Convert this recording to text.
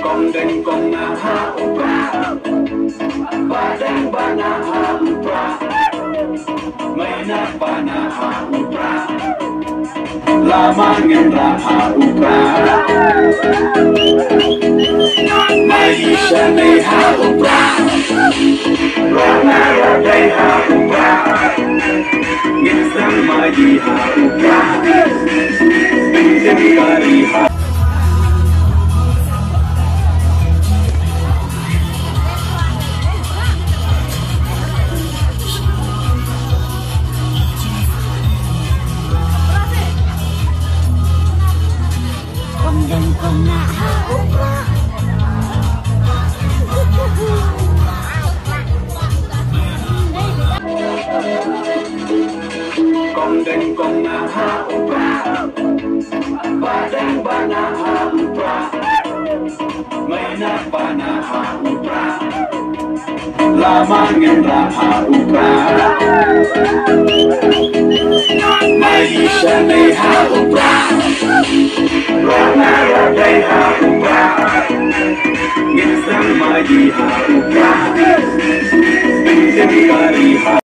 Kongdeng kong na ha upra? Badeng bana ha upra May na bana ha upra. Lamangin ra ha isya may ha upra. Rana ha upra Ginsan maji ha upra Bingin kari ha Bandeng kong nahaumpa Badeng ba nahaumpa May napa nahaumpa Lamangin nahaumpa May isa may haumpa Ramara day haumpa Ngisang may haumpa